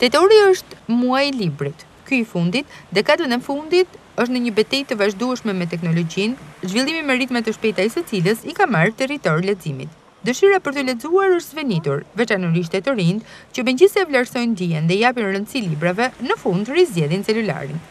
Tetori është muaji i librit. Ky i fundit, dekadën e fundit, është në një betejë të vazhdueshme me teknologjinë, zhvillimi me ritme të shpejta i së cilës i ka marrë territor leximit. Dëshira për të lexuar është zvenitur, veçanërisht te të rinjtë, që megjithëse e vlerësojnë dijen dhe i japin rëndësi librave, në fund rizgjedhin celularin.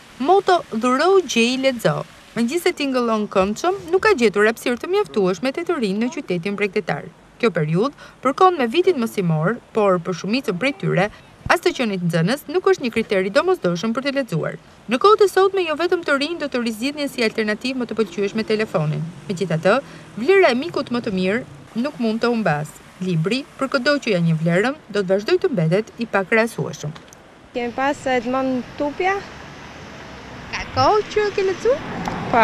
Motoja Dhuro, gjej, lexo. Megjithëse tingëllon këndshëm, nuk ka gjetur hapësirë të mjaftueshme te të rinjtë në qytetin bregdetar. Kjo periudhë përkon me vitin mësimor, por për shumicën prej tyre, as të qenit nxënës nuk është një kriter i domosdoshëm për të lexuar. Në kohët e sotme jo vetëm të rinjtë do të rizgjidhnin si alternativë më të pëlqyeshme telefonin. Megjithatë, vlera e mikut më të mirë nuk mund të humbasë. Libri, për këdo që ia njeh vlerën, do të vazhdojë të mbetet i pakrahasueshëm. Kemi pas Edmond Tupja. Ka kohë që e ke lexu? Po.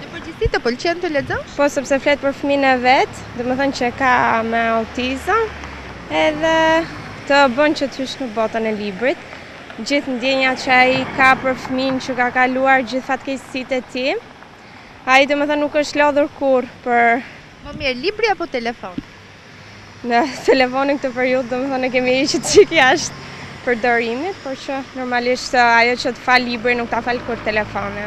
Në përgjithësi të pëlqen të lexosh? Po, sepse flet për fëmin e vet, domethënë që ka me autizëm, edhe të bën që të hysh në botën e librit, gjithë ndjenja që ai ka për fëmin që ka kaluar gjithë fatkeqësitë e tij, ai domethënë nuk është lodhur kurrë për... Më mirë, libri apo telefon? Në telefonin këtë periudhë, domethënë e kemi heqë çik jashtë përdorimit, por që normalisht ajo që të fal libri nuk ta fal kurrë telefoni.